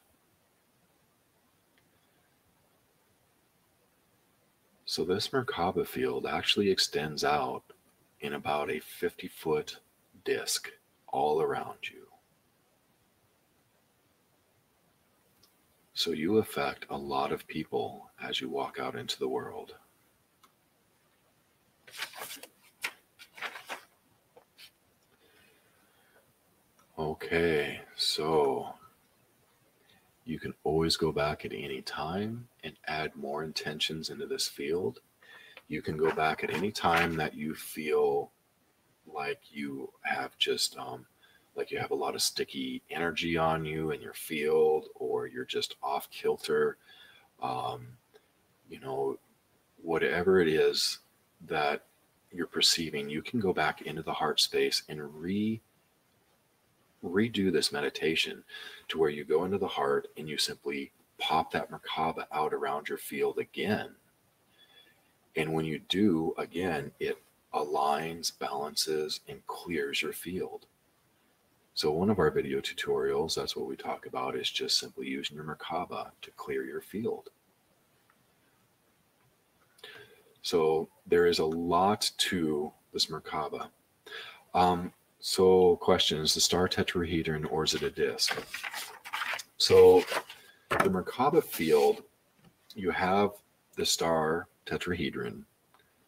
So, this Merkaba field actually extends out in about a 50 foot disk all around you. So, you affect a lot of people as you walk out into the world. Okay, so you can always go back at any time and add more intentions into this field. You can go back at any time that you feel like you have just um, like you have a lot of sticky energy on you in your field or you're just off kilter um, you know whatever it is that you're perceiving you can go back into the heart space and re redo this meditation to where you go into the heart and you simply pop that Merkaba out around your field again. And when you do, again, it aligns, balances, and clears your field. So, one of our video tutorials, that's what we talk about, is just simply using your Merkaba to clear your field. So, there is a lot to this Merkaba. Um, so, question is the star tetrahedron or is it a disk? So, the Merkaba field, you have the star tetrahedron,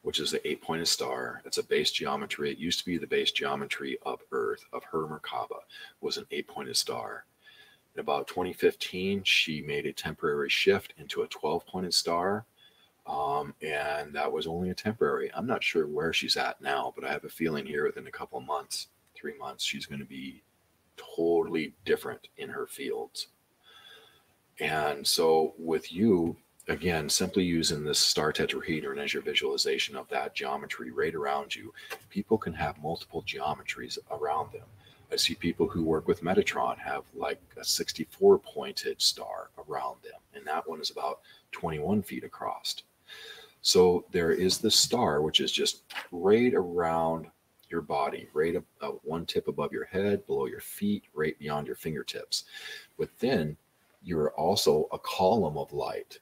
which is the eight pointed star. It's a base geometry. It used to be the base geometry of Earth, of her Merkaba, was an eight pointed star. In about 2015, she made a temporary shift into a 12 pointed star. Um, and that was only a temporary. I'm not sure where she's at now, but I have a feeling here within a couple of months three months, she's going to be totally different in her fields. And so, with you, again, simply using this star tetrahedron as your visualization of that geometry right around you, people can have multiple geometries around them. I see people who work with Metatron have like a 64 pointed star around them, and that one is about 21 feet across. So there is the star, which is just right around your body, right up, uh, one tip above your head, below your feet, right beyond your fingertips. Within, you're also a column of light,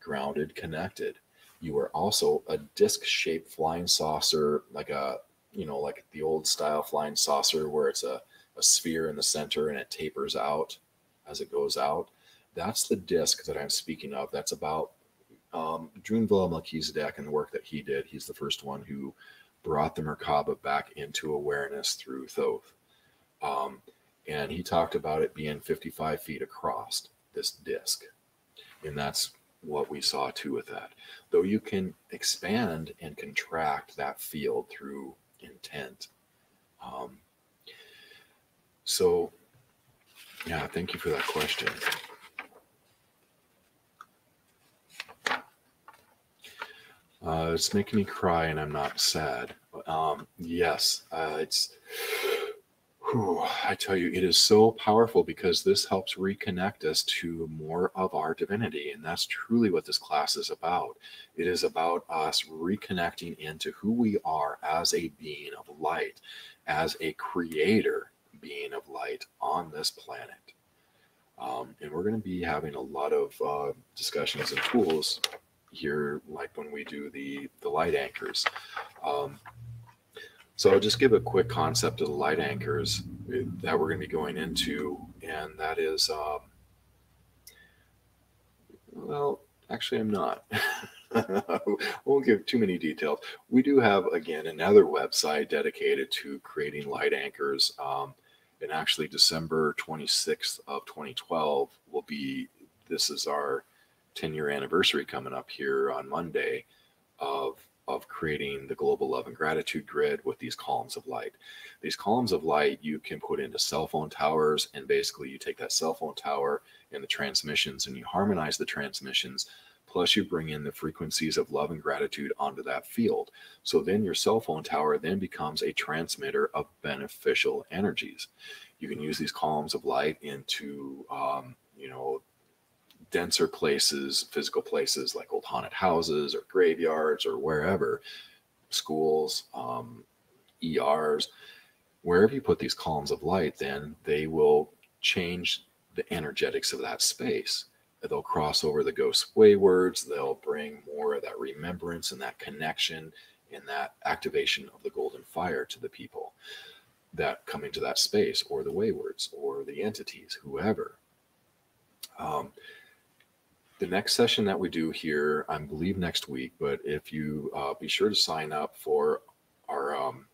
grounded, connected. You are also a disc shaped flying saucer, like a, you know, like the old style flying saucer where it's a, a sphere in the center and it tapers out as it goes out. That's the disc that I'm speaking of. That's about um, Drunvalo Melchizedek and the work that he did. He's the first one who brought the Merkaba back into awareness through Thoth. Um, and he talked about it being 55 feet across this disc. And that's what we saw too with that. Though you can expand and contract that field through intent. Um, so, yeah, thank you for that question. Uh, it's making me cry, and I'm not sad. Um, yes, uh, it's. Whew, I tell you, it is so powerful because this helps reconnect us to more of our divinity. And that's truly what this class is about. It is about us reconnecting into who we are as a being of light, as a creator being of light on this planet. Um, and we're going to be having a lot of uh, discussions and tools here, like when we do the the light anchors. Um, so I'll just give a quick concept of the light anchors that we're going to be going into, and that is, um, well, actually, I'm not. I won't give too many details. We do have, again, another website dedicated to creating light anchors. Um, And actually, December 26th of 2012 will be this is our 10 year anniversary coming up here on Monday of of creating the global love and gratitude grid with these columns of light. These columns of light you can put into cell phone towers, and basically you take that cell phone tower and the transmissions and you harmonize the transmissions. Plus, you bring in the frequencies of love and gratitude onto that field. So then your cell phone tower then becomes a transmitter of beneficial energies. You can use these columns of light into, um, you know, denser places, physical places like old haunted houses or graveyards or wherever, schools, um, ERs, wherever you put these columns of light, then they will change the energetics of that space. They'll cross over the ghost waywards. They'll bring more of that remembrance and that connection and that activation of the golden fire to the people that come into that space or the waywards or the entities, whoever. Um, the next session that we do here, I believe next week, but if you uh, be sure to sign up for our um,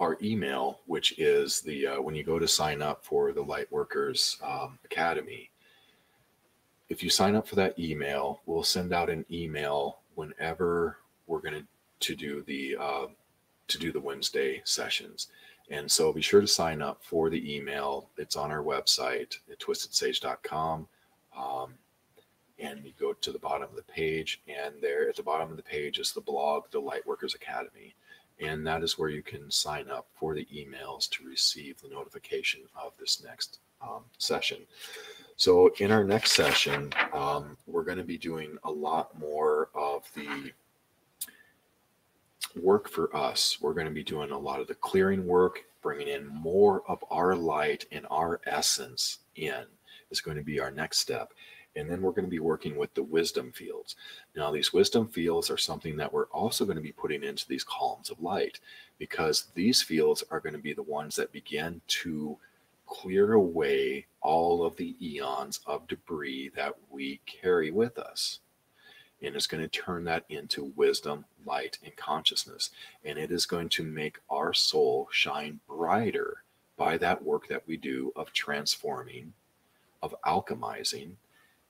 our email, which is the uh, when you go to sign up for the Lightworkers um, Academy. If you sign up for that email, we'll send out an email whenever we're going to to do the uh, to do the Wednesday sessions. And so be sure to sign up for the email. It's on our website at twistedsage.com. Um, and you go to the bottom of the page, and there at the bottom of the page is the blog, the Lightworkers Academy. And that is where you can sign up for the emails to receive the notification of this next um, session. So, in our next session, um, we're going to be doing a lot more of the work for us. We're going to be doing a lot of the clearing work, bringing in more of our light and our essence in is going to be our next step. And then we're going to be working with the wisdom fields. Now, these wisdom fields are something that we're also going to be putting into these columns of light because these fields are going to be the ones that begin to clear away all of the eons of debris that we carry with us. And it's going to turn that into wisdom, light, and consciousness. And it is going to make our soul shine brighter by that work that we do of transforming of alchemizing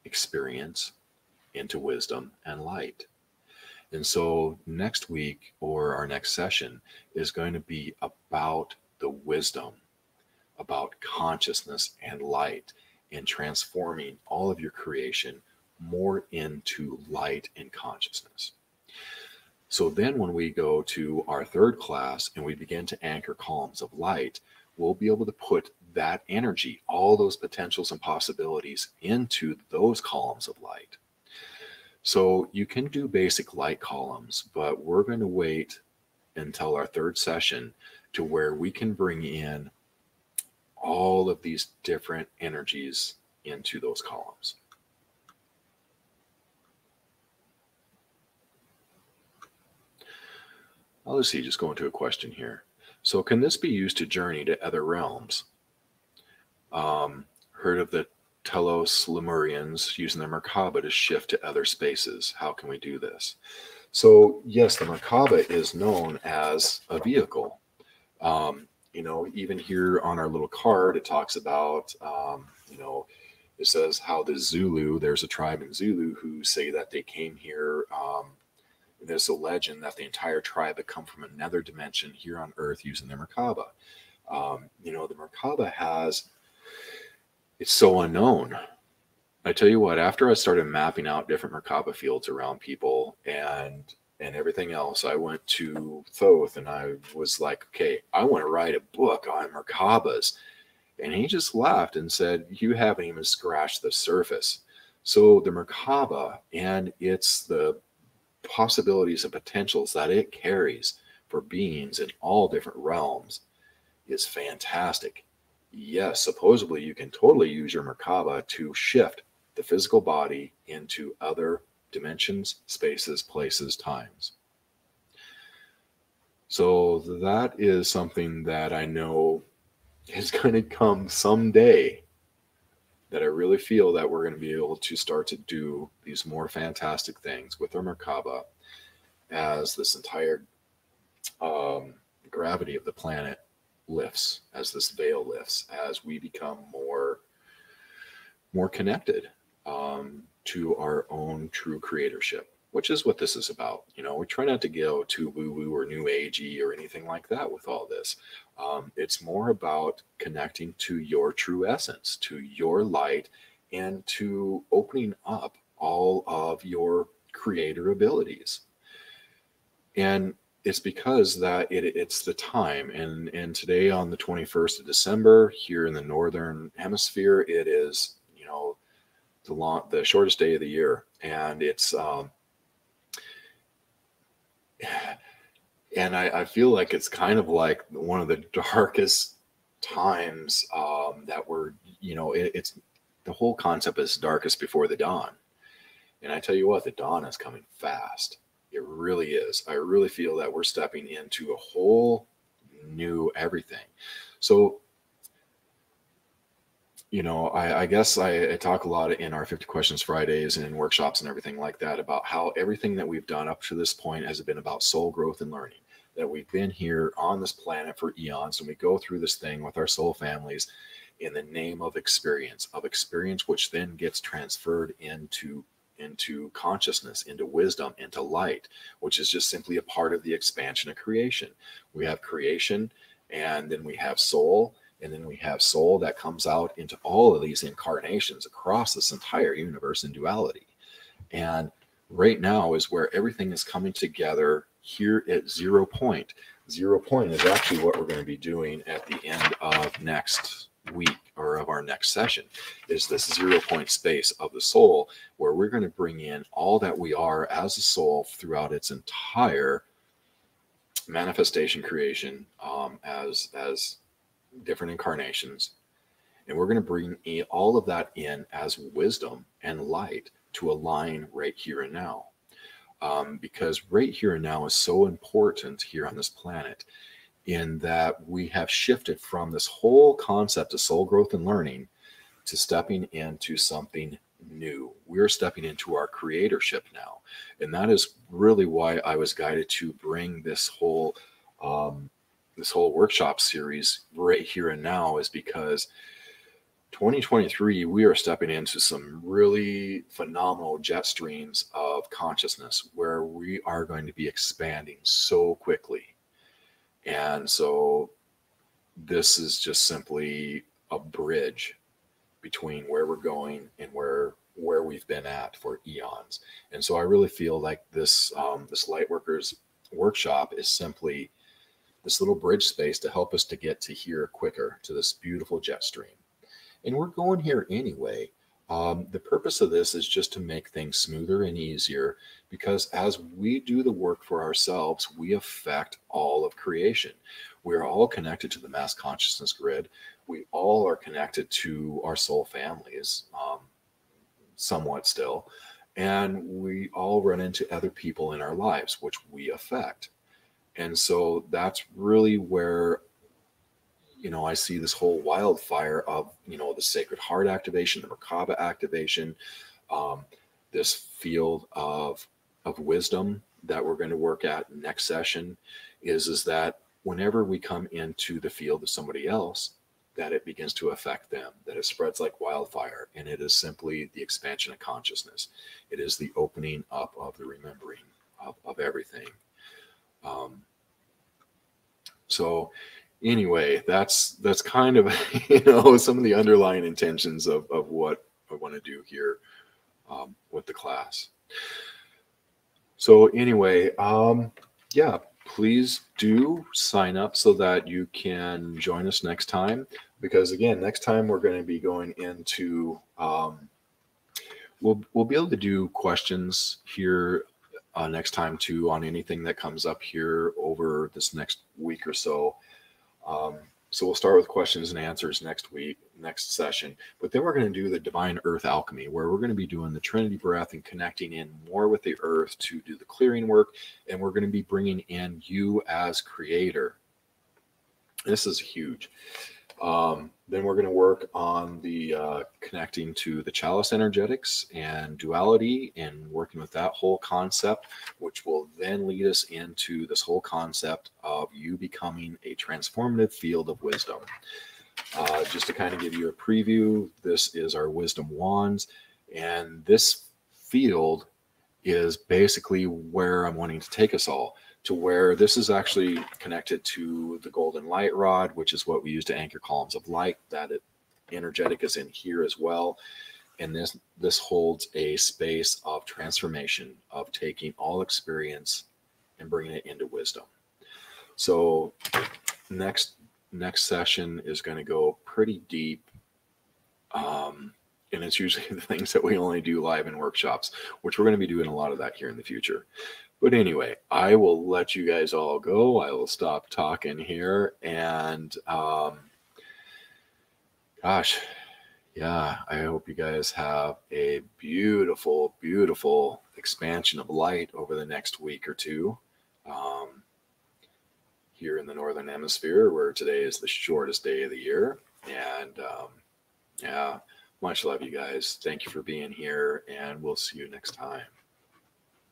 experience into wisdom and light. And so, next week or our next session is going to be about the wisdom, about consciousness and light, and transforming all of your creation more into light and consciousness. So, then when we go to our third class and we begin to anchor columns of light, we'll be able to put that energy, all those potentials and possibilities into those columns of light. So you can do basic light columns, but we're going to wait until our third session to where we can bring in all of these different energies into those columns. I'll just see, just go into a question here. So, can this be used to journey to other realms? Um, heard of the Telos Lemurians using the Merkaba to shift to other spaces. How can we do this? So, yes, the Merkaba is known as a vehicle. Um, you know, even here on our little card, it talks about, um, you know, it says how the Zulu, there's a tribe in Zulu who say that they came here. Um, there's a legend that the entire tribe had come from another dimension here on Earth using the Merkaba. Um, you know, the Merkaba has it's so unknown. I tell you what, after I started mapping out different Merkaba fields around people and and everything else, I went to Thoth and I was like, okay, I want to write a book on Merkabas. And he just laughed and said, You haven't even scratched the surface. So the Merkaba and it's the possibilities and potentials that it carries for beings in all different realms is fantastic yes, supposedly you can totally use your Merkaba to shift the physical body into other dimensions, spaces, places, times. So that is something that I know is going to come someday that I really feel that we're going to be able to start to do these more fantastic things with our Merkaba as this entire um, gravity of the planet lifts, as this veil lifts, as we become more more connected um, to our own true creatorship, which is what this is about. You know, we try not to go too woo woo or new agey or anything like that with all this. Um, it's more about connecting to your true essence, to your light, and to opening up all of your creator abilities. And it's because that it, it's the time and and today on the 21st of december here in the northern hemisphere it is you know the long the shortest day of the year and it's um and I, I feel like it's kind of like one of the darkest times um that we're you know it, it's the whole concept is darkest before the dawn and i tell you what the dawn is coming fast it really is. I really feel that we're stepping into a whole new everything. So, you know, I, I guess I, I, talk a lot in our 50 Questions Fridays and in workshops and everything like that about how everything that we've done up to this point has been about soul growth and learning. That we've been here on this planet for eons and we go through this thing with our soul families in the name of experience, of experience, which then gets transferred into into consciousness, into wisdom, into light, which is just simply a part of the expansion of creation. We have creation, and then we have soul, and then we have soul that comes out into all of these incarnations across this entire universe in duality. And right now is where everything is coming together here at zero point. Zero point is actually what we're going to be doing at the end of next week or of our next session is this zero point space of the soul where we're going to bring in all that we are as a soul throughout its entire manifestation creation um, as as different incarnations and we're going to bring all of that in as wisdom and light to align right here and now um, because right here and now is so important here on this planet in that we have shifted from this whole concept of soul growth and learning to stepping into something new. We're stepping into our creatorship now. And that is really why I was guided to bring this whole um, this whole workshop series right here and now is because 2023 we are stepping into some really phenomenal jet streams of consciousness where we are going to be expanding so quickly and so this is just simply a bridge between where we're going and where where we've been at for eons. And so I really feel like this um, this Lightworkers workshop is simply this little bridge space to help us to get to here quicker to this beautiful jet stream. And we're going here anyway. Um, the purpose of this is just to make things smoother and easier because as we do the work for ourselves, we affect all of creation. We are all connected to the mass consciousness grid. We all are connected to our soul families, um, somewhat still. And we all run into other people in our lives, which we affect. And so that's really where you know, I see this whole wildfire of, you know, the Sacred Heart activation, the Merkaba activation, um, this field of of wisdom that we're going to work at next session is is that whenever we come into the field of somebody else, that it begins to affect them, that it spreads like wildfire, and it is simply the expansion of consciousness. It is the opening up of the remembering of, of everything. Um, so anyway, that's that's kind of you know some of the underlying intentions of of what I want to do here um, with the class. So anyway, um, yeah, please do sign up so that you can join us next time. Because again, next time we're going to be going into um, we'll we'll be able to do questions here uh, next time too on anything that comes up here over this next week or so. Um, so we'll start with questions and answers next week, next session. But then we're going to do the divine earth alchemy, where we're going to be doing the Trinity breath and connecting in more with the earth to do the clearing work. And we're going to be bringing in you as creator. This is huge. Um, then we're going to work on the uh, connecting to the chalice energetics and duality and working with that whole concept, which will then lead us into this whole concept of you becoming a transformative field of wisdom. Uh, just to kind of give you a preview, this is our wisdom wands, and this field is basically where I'm wanting to take us all to where this is actually connected to the golden light rod, which is what we use to anchor columns of light. That it, energetic is in here as well. And this this holds a space of transformation of taking all experience and bringing it into wisdom. So next next session is going to go pretty deep. Um, and it's usually the things that we only do live in workshops, which we're going to be doing a lot of that here in the future. But anyway, I will let you guys all go. I will stop talking here. And um, gosh, yeah, I hope you guys have a beautiful, beautiful expansion of light over the next week or two. Um, here in the Northern Hemisphere, where today is the shortest day of the year. And um, yeah, much love, you guys. Thank you for being here, and we'll see you next time.